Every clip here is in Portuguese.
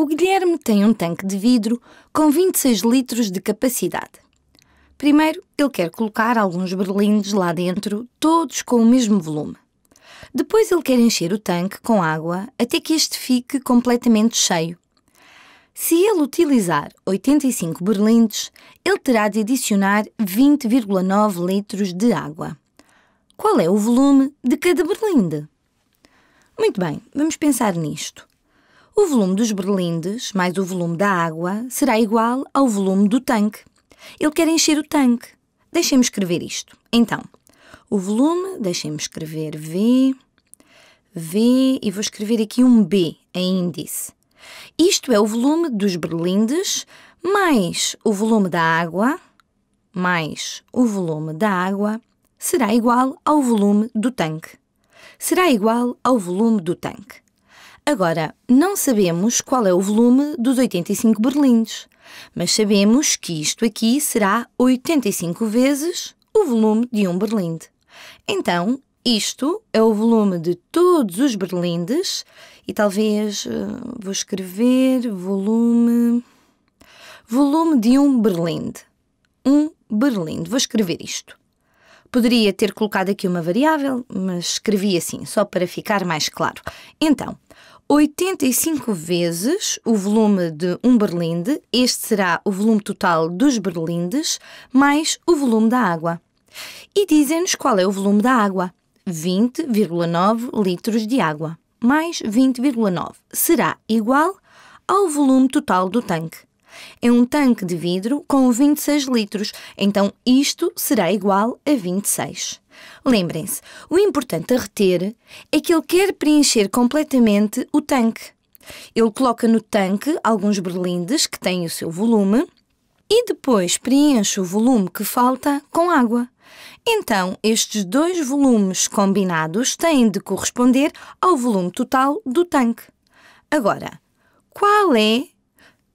O Guilherme tem um tanque de vidro com 26 litros de capacidade. Primeiro, ele quer colocar alguns berlindes lá dentro, todos com o mesmo volume. Depois, ele quer encher o tanque com água até que este fique completamente cheio. Se ele utilizar 85 berlindes, ele terá de adicionar 20,9 litros de água. Qual é o volume de cada berlinde? Muito bem, vamos pensar nisto. O volume dos berlindes mais o volume da água será igual ao volume do tanque. Ele quer encher o tanque. Deixem-me escrever isto. Então, o volume, deixem-me escrever V, V e vou escrever aqui um B em índice. Isto é o volume dos berlindes mais o volume da água, mais o volume da água, será igual ao volume do tanque. Será igual ao volume do tanque. Agora, não sabemos qual é o volume dos 85 berlindes, mas sabemos que isto aqui será 85 vezes o volume de um berlinde. Então, isto é o volume de todos os berlindes e talvez uh, vou escrever volume volume de um berlinde. Um berlinde. Vou escrever isto. Poderia ter colocado aqui uma variável, mas escrevi assim, só para ficar mais claro. Então, 85 vezes o volume de um berlinde, este será o volume total dos berlindes, mais o volume da água. E dizem-nos qual é o volume da água. 20,9 litros de água mais 20,9 será igual ao volume total do tanque. É um tanque de vidro com 26 litros, então isto será igual a 26. Lembrem-se, o importante a reter é que ele quer preencher completamente o tanque. Ele coloca no tanque alguns berlindes que têm o seu volume e depois preenche o volume que falta com água. Então, estes dois volumes combinados têm de corresponder ao volume total do tanque. Agora, qual é,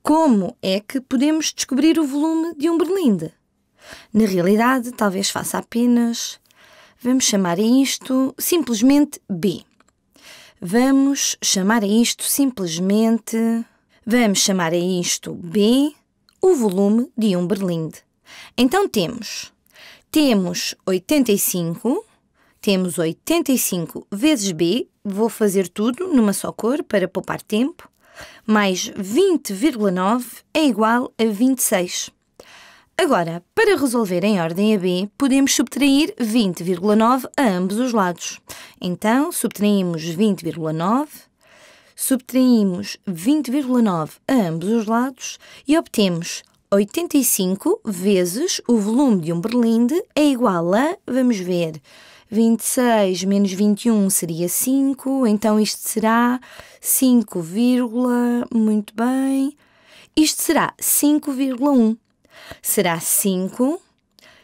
como é que podemos descobrir o volume de um berlinde? Na realidade, talvez faça apenas, vamos chamar a isto simplesmente B. Vamos chamar a isto simplesmente, vamos chamar a isto B, o volume de um berlinde. Então temos temos 85, temos 85 vezes B, vou fazer tudo numa só cor para poupar tempo, mais 20,9 é igual a 26. Agora, para resolver em ordem a B, podemos subtrair 20,9 a ambos os lados. Então, subtraímos 20,9, subtraímos 20,9 a ambos os lados e obtemos 85 vezes o volume de um berlinde é igual a, vamos ver, 26 menos 21 seria 5, então isto será 5, muito bem. Isto será 5,1. Será 5,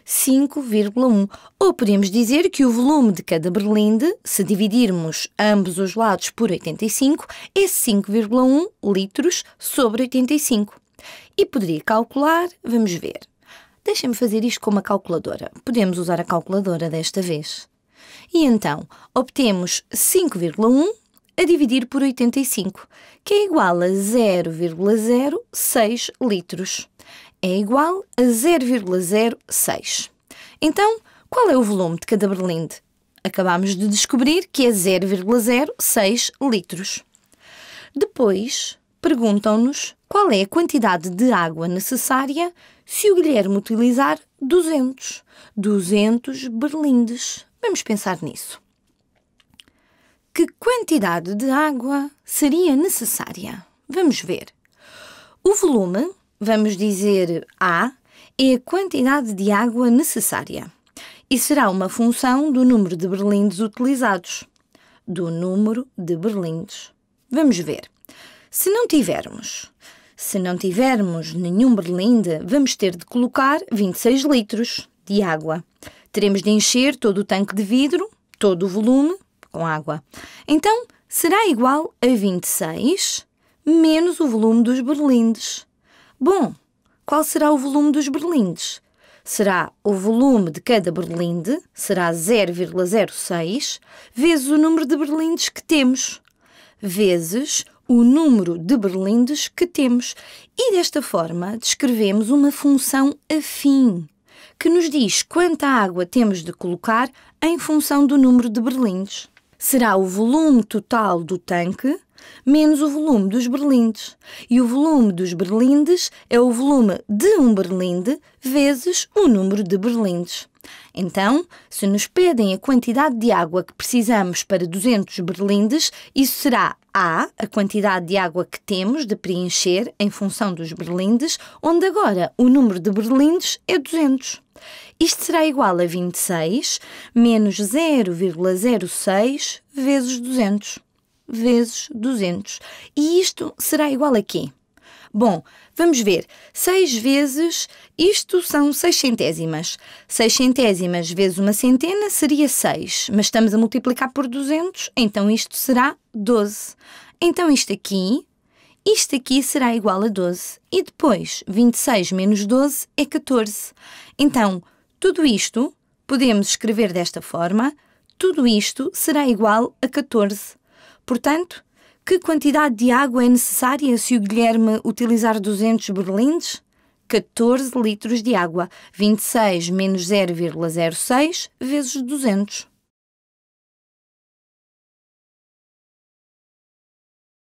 5,1. Ou podemos dizer que o volume de cada berlinde, se dividirmos ambos os lados por 85, é 5,1 litros sobre 85. E poderia calcular, vamos ver. Deixem-me fazer isto com uma calculadora. Podemos usar a calculadora desta vez. E então, obtemos 5,1 a dividir por 85, que é igual a 0,06 litros. É igual a 0,06. Então, qual é o volume de cada berlinde? Acabamos de descobrir que é 0,06 litros. Depois, perguntam-nos qual é a quantidade de água necessária se o Guilherme utilizar 200. 200 berlindes. Vamos pensar nisso. Que quantidade de água seria necessária? Vamos ver. O volume, vamos dizer A, é a quantidade de água necessária e será uma função do número de berlindes utilizados. Do número de berlindes. Vamos ver. Se não tivermos se não tivermos nenhum berlinde, vamos ter de colocar 26 litros de água. Teremos de encher todo o tanque de vidro, todo o volume, com água. Então, será igual a 26 menos o volume dos berlindes. Bom, qual será o volume dos berlindes? Será o volume de cada berlinde, será 0,06, vezes o número de berlindes que temos, vezes o número de berlindes que temos e desta forma descrevemos uma função afim que nos diz quanta água temos de colocar em função do número de berlindes. Será o volume total do tanque menos o volume dos berlindes. E o volume dos berlindes é o volume de um berlinde vezes o número de berlindes. Então, se nos pedem a quantidade de água que precisamos para 200 berlindes, isso será A, a quantidade de água que temos de preencher em função dos berlindes, onde agora o número de berlindes é 200. Isto será igual a 26 menos 0,06 vezes 200 vezes 200. E isto será igual a quê? Bom, vamos ver. 6 vezes, isto são 6 centésimas. 6 centésimas vezes uma centena seria 6, mas estamos a multiplicar por 200, então isto será 12. Então isto aqui, isto aqui será igual a 12. E depois, 26 menos 12 é 14. Então, tudo isto podemos escrever desta forma, tudo isto será igual a 14. Portanto, que quantidade de água é necessária se o Guilherme utilizar 200 berlindes? 14 litros de água, 26 menos 0,06 vezes 200.